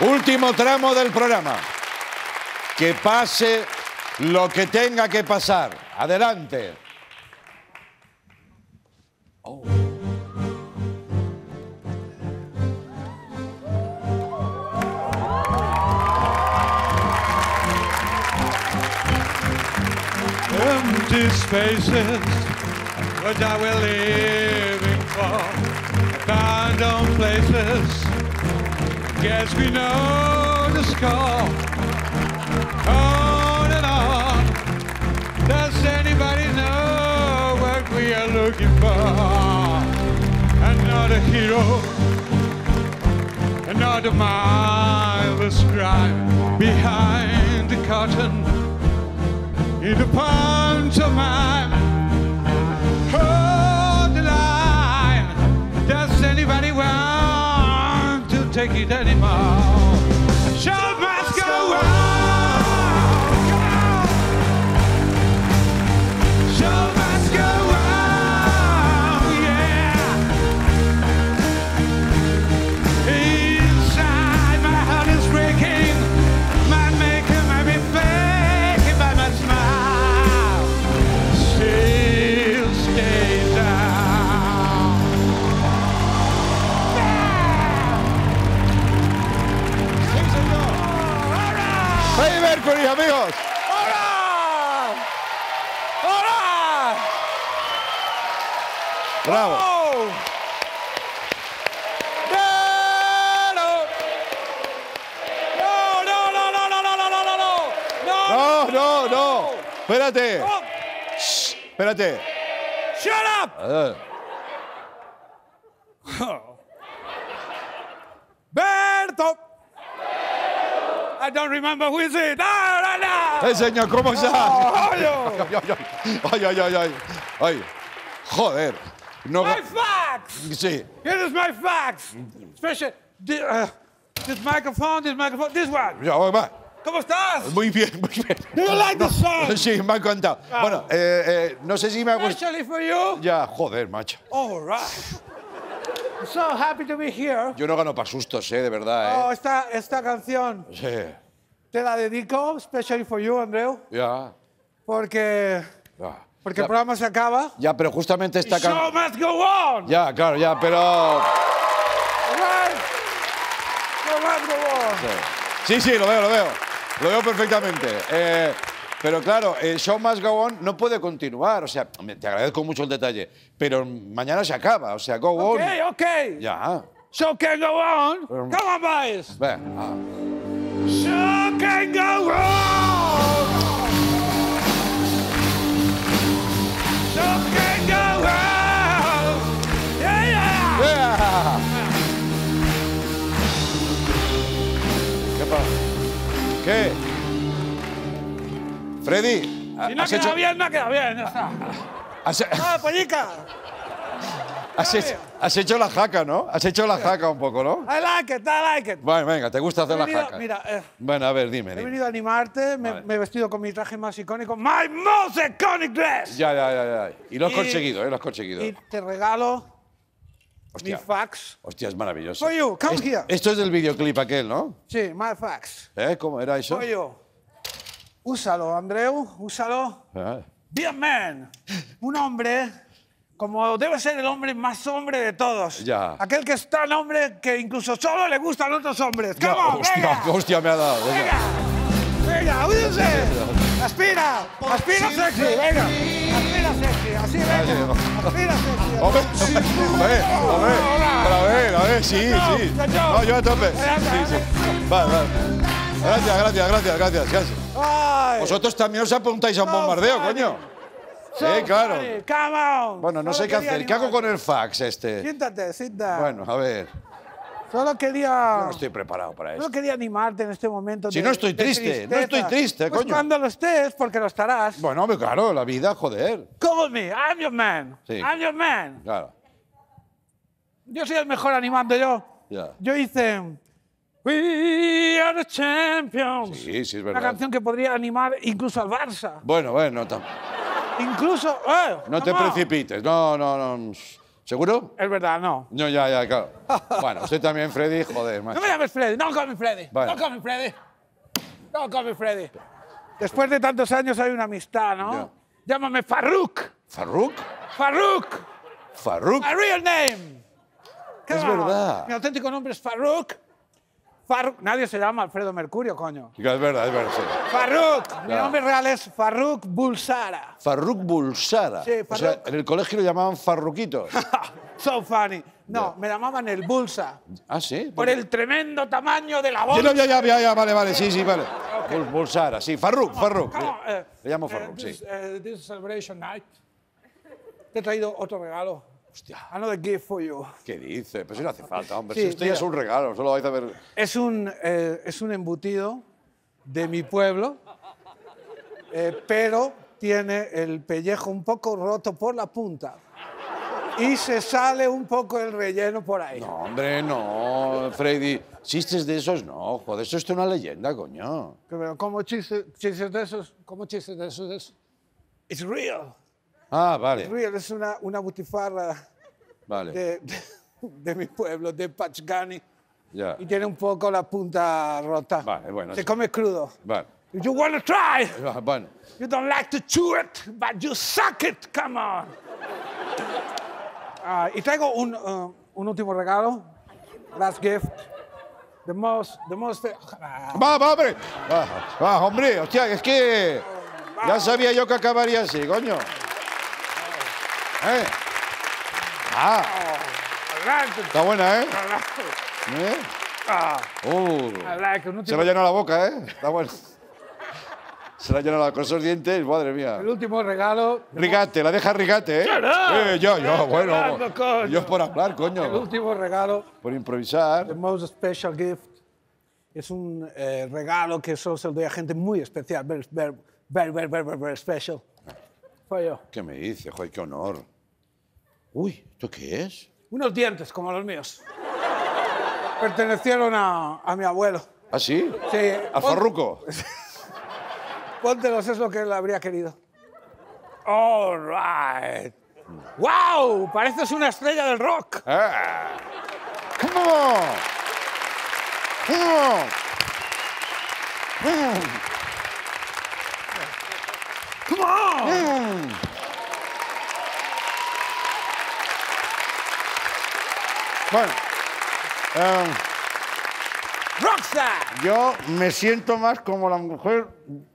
Último tramo del programa. Que pase lo que tenga que pasar. Adelante. empty spaces what I were living for abandoned places guess we know the score. On and on. Does anybody know what we are looking for? Another hero. Another mindless crime behind the curtain. In the pantomime. Bravo. ¡Oh! ¡No! No, no, no, no, no, no, no, no, no, no. No, no, no. Espérate. Oh, Espérate. Shut up! Eh, Berto! I don't remember who is it. No, no, no. Eh, señor, ¿cómo estás? Oh, ay, ay, ay, ay. Ay, joder. No, My fax! sí. Here is my fax. Special. Thi- uh, this microphone, this microphone, this one. Ya, va. ¿Cómo estás? Muy bien, muy bien. Do you like the song? Sí, me ha encantado. Bueno, eh, eh, no sé si me ha gustado. Especially for you. Ya, joder, macho. All right. I'm so happy to be here. Yo no gano para sustos, eh, de verdad, Oh, eh. esta, esta canción Sí, te la dedico, especially for you, Andreu, ya. porque, ya. Porque el programa se acaba. ya, pero justamente esta Show canción. must go on. Ya, claro, ya, pero. Show must go on. Sí, sí, lo veo, lo veo. Lo veo perfectamente. Eh, pero claro, el show must go on no puede continuar. O sea, te agradezco mucho el detalle. Pero mañana se acaba. O sea, go on. Okay, okay. Ya. Show can go on. Come on, boys. Ve, ah. Show can go on. ¿Qué? Freddy, Si no has queda hecho, bien, no queda bien. Ya está. has, ¡Ah, pollica! has hecho, has hecho la jaca, ¿no? Has hecho la jaca un poco, ¿no? I like it, I like it. Bueno, venga, ¿te gusta hacer He la venido- jaca? mira, eh, Bueno, a ver, dime. he dime. venido a animarte, me, Vale. me he vestido con mi traje más icónico. ¡My most iconic dress! Ya, ya, ya, ya. Y lo has Y- conseguido, ¿eh? Lo has conseguido. Y te regalo Hostia. mi fax. Hostia, es maravilloso. You, come Es- here. Esto es del videoclip aquel, ¿no? Sí, my fax. ¿Eh? ¿Cómo era eso? You. Úsalo, Andreu, úsalo. Ah. Man. Un hombre como debe ser el hombre más hombre de todos. Ya. Aquel que es tan hombre que incluso solo le gustan otros hombres. Ya, ¡Come on, hostia, venga! hostia, me ha dado. venga. Venga, venga, údense. Aspira, aspira sexy, venga. Aspira sexy, así venga. Aspira sexy. Hombre, hombre, hombre. Pero a ver, a ver, sí, sí. No, yo a tope. Sí, sí. Vale, vale. Gracias, gracias, gracias, gracias. gracias. Vosotros también os apuntáis a un bombardeo, coño. Sí, claro. Come on. Bueno, no sé qué hacer. ¿Qué hago con el fax este? Siéntate, down. Bueno, a ver. Solo quería. No estoy preparado para Solo esto. quería animarte en este momento. Si de- no estoy triste, no estoy triste, Pues coño. Cuando lo estés, porque lo estarás. Bueno, claro, la vida, joder. Call me, I'm your man. Sí. I'm your man. Claro. Yo soy el mejor animando yo. Ya. Yo hice We are the champions. Sí, sí, es Una verdad. canción que podría animar incluso al Barça. Bueno, bueno, tam- Incluso. eh, no te precipites. No, no, no. ¿Seguro? Es verdad, no. No, ya, ya, claro. Bueno, usted también, Freddy, joder, No macho. me llames Freddy, no call me Freddy. Vale. No call me Freddy. No call me Freddy. Después de tantos años hay una amistad, ¿no? Ya. Llámame Farruk. ¿Farruk? Farruk. ¿Farruk? My real name. Es Come verdad. Mi auténtico nombre es Farruk. Farruk. Nadie se llama Alfredo Mercurio, coño. Es verdad, es verdad, sí. Farruk. Mi Ya. nombre real es Farruk Bulsara. Farruk Bulsara. Sí, O sea, Farruk. en el colegio lo llamaban Farruquitos. so funny. No, me llamaban el Bulsa. ¿Ah, sí? Por el tremendo tamaño de la bolsa. ya, ya, ya, ya, vale, vale, sí, sí, vale. Bul- Bulsara, sí, Farruk, Farruk. On, eh, Le llamo eh, Farruk, this, sí. eh, this is celebration night. Te he traído otro regalo. Hostia. Another gift for you. ¿Qué dice? Pues si no hace falta, hombre. Sí, si esto ya es un regalo, solo vais a ver. Es un, eh, es un embutido de mi pueblo, eh, pero tiene el pellejo un poco roto por la punta. Y se sale un poco el relleno por ahí. No, hombre, no, Freddy. Chistes de esos, no, joder, eso es una leyenda, coño. Pero como chistes, chistes de esos, como chistes de esos, es it's real. Ah, vale, Real es una, una butifarra vale, de, de, de mi pueblo, de Pachgani. ya. Y tiene un poco la punta rota. Vale, bueno, Se sí. come crudo. Vale, You wanna try? Ah, bueno. You don't like to chew it, but you suck it. Come on. Ah, y traigo un, uh, un último regalo. Last gift. The most, the most. ah, Va, va, hombre. Va, va, hombre, hostia, es que ya sabía yo que acabaría así, coño. ¿Eh? Ah, está buena, ¿eh? ¿Eh? Ah, Uh, se último- le ha llenado la boca, ¿eh? Está bueno. Se le ha llenado con esos dientes, madre mía. el último regalo. Rigate, la deja Rigate, ¿eh? Eh, yo, yo, bueno. hablando. Yo por hablar, El coño. último regalo. Por improvisar. The most special gift. Es un eh, regalo que solo se lo doy a gente muy especial. Very, very, very, very, very, special. For you. ¿Qué me dice? Joder, qué honor. Uy, ¿esto qué es? Unos dientes como los míos. Pertenecieron a, a mi abuelo. ¿Ah, sí? Sí. ¿A pon- Farruco? Póntelos, es lo que él habría querido. All right. ¡Wow! Pareces una estrella del rock. Ah. Come on. Come on. Come on. Bueno, em, Rockstar. yo me siento más como la mujer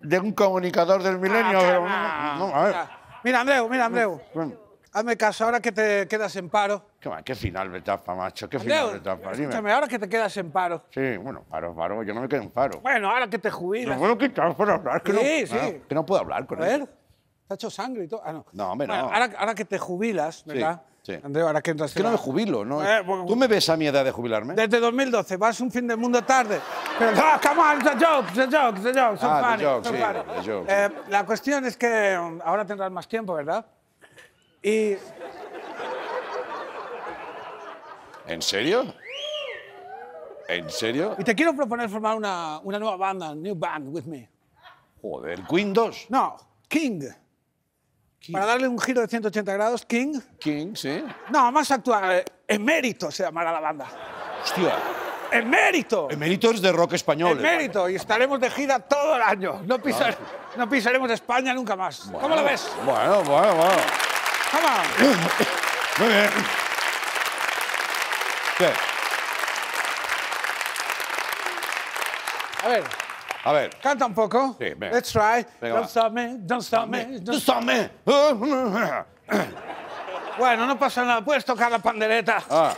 de un comunicador del milenio. Ah, no, no, a ver. Mira, Andreu, mira, Andreu. Bueno, Hazme caso, ahora que te quedas en paro. ¿Qué? ¿Qué final de etapa, macho? ¿Qué final de Andreu, etapa? Dime. escúchame, ahora que te quedas en paro. Sí, bueno, paro, paro. Yo no me quedo en paro. Bueno, ahora que te No jubilas. puedo quitar por hablar. Que Sí, no, sí. ah, que no puedo hablar con A él. ver, te ha hecho sangre y todo. Ah, no. No, hombre, Bueno, no. Ahora, ahora que te jubilas, ¿verdad? sí. Andreu, ahora que entras Es que no me jubilo, ¿no? Eh, bueno, ¿Tú me ves a mi edad de jubilarme? Desde 2012, vas un fin del mundo tarde. Pero, no, come on, it's a joke, it's a joke, it's a joke, so Ah, the funny, joke, sí, funny. the joke, Eh, la cuestión es que um, ahora tendrás más tiempo, ¿verdad? Y ¿En serio? ¿En serio? Y te quiero proponer formar una, una nueva banda, new band with me. Joder, Queen 2. No, King. Para darle un giro de 180 grados, King. King, sí. No, más actual, eh, Emérito se llamará la banda. Hostia. Emérito. Eméritos de rock español. Emérito. Y estaremos de gira todo el año. No, pisar- no pisaremos España nunca más. ¿Cómo lo ves? Bueno, bueno, bueno. Come on. Muy bien. ¿Qué? A ver, A ver. canta un poco. Sí, venga. Let's try. Venga, don't stop me, don't stop me. don't- ¡Dame! Bueno, no pasa nada. Puedes tocar la pandereta. Ah.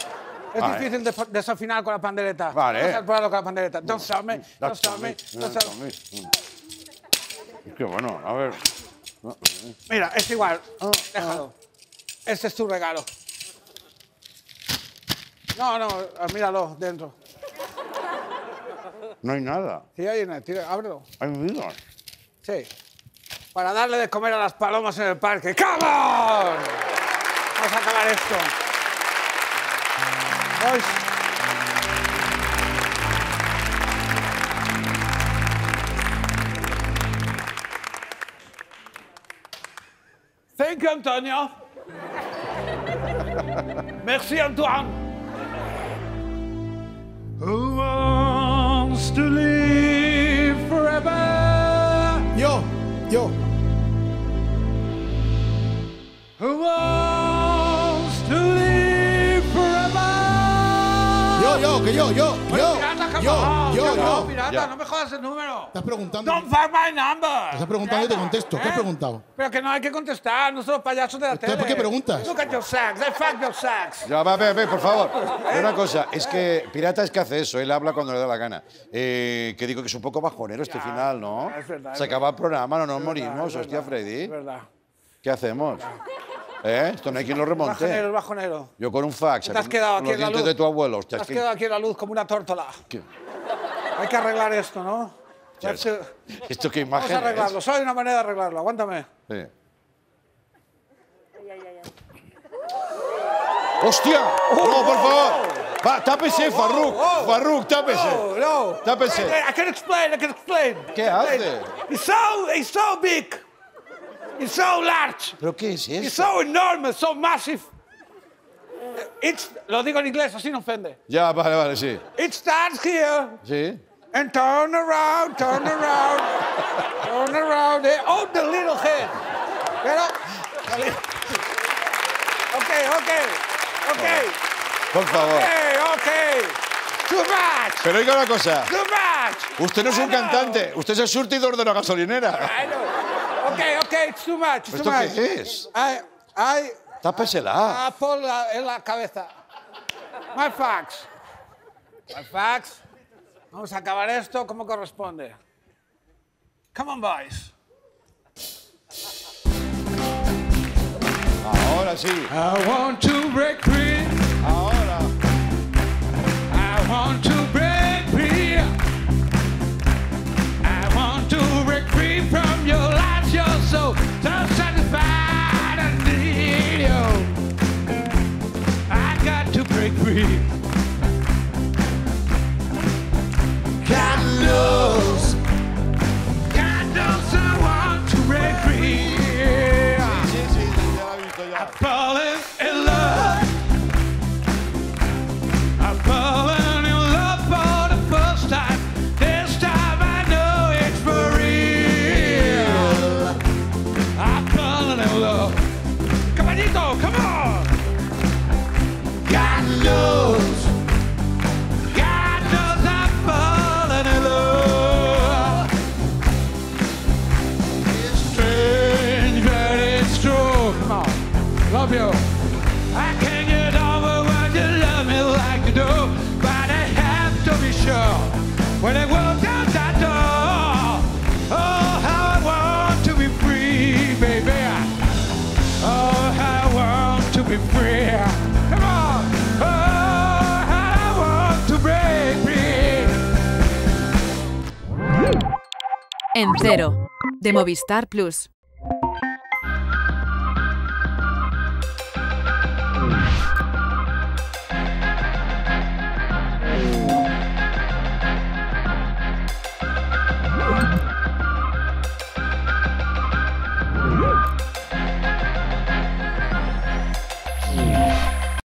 Es Vale. difícil de- desafinar con la pandereta. Vale. Vamos a probarlo con la pandereta. Don't stop me, don't stop me, don't stop me. Qué bueno, a ver. Mira, es igual. Déjalo. Este es tu regalo. No, no, ah, míralo dentro. No hay nada. Sí, ahí, en- tira, ábrelo. Hay vidas. Sí. Para darle de comer a las palomas en el parque. ¡Come on! Vamos a acabar esto. Boys. Thank you, Antonio. Merci, Antoine. To live forever? Yo, yo. Who wants to live forever? Yo, yo, yo, yo, yo. Yo, yo, yo. Pirata, Ya. no me jodas el número. Estás preguntando. Don't fuck my number. Estás preguntando y te contesto. ¿Qué has ¿eh? preguntado? Pero que no hay que contestar, no somos payasos de la tele. ¿por qué preguntas? Look at your sacks, I fuck your sacks. Ya, va, ve, ve, por favor. Pero una cosa, es que Pirata es que hace eso, él habla cuando le da la gana. Eh, que digo que es un poco bajonero este final, ¿no? es verdad, es Se acaba el programa, no nos Es morimos, verdad, hostia, Freddy. Es verdad. ¿Qué hacemos? ¿Eh? Esto no hay quien lo remonte. Bajonero, bajonero. Yo con un fax, Te has quedado aquí los en la dientes luz. de tu abuelo. Hostia, Te has que- quedado aquí en la luz como una tórtola. que- Hay que arreglar esto, ¿no? Do- ¿Esto qué Vamos imagen a arreglarlo. es? Solo hay una manera de arreglarlo. Aguántame. Sí. ¡Hostia! ¡No, por favor! Va, tápese, Farruk. oh. Farruk, tápese. No, no. Tápese. Wait, I can explain, I can explain. ¿Qué hace? It's so, it's so big. It's so large. ¿Pero qué es It's eso? so enormous, so massive. It's, lo digo en inglés, así no ofende. Ya, vale, vale, sí. It starts here Sí. and turn around, turn around, turn around. eh, Oh, the little head. Pero. Okay, okay, okay, Por favor. okay, okay. Too much, Pero oiga una cosa. too much. Usted no es I un know. cantante, usted es el surtidor de una gasolinera. I know. Okay, okay, it's too much, it's too ¿Esto much. qué es? I, I, Tápesela. Ah, por la, en la cabeza. My fax. My fax. Vamos a acabar esto como corresponde. Come on, boys. Ahora sí. I want to break free. Ahora. I want to and Love you. I can't get over what you love me like you do, but I have to be sure when I walk out that door. Oh, how I want to be free, baby. Oh, how I want to be free. Come on. Oh, how I want to break free. En cero, de Movistar Plus.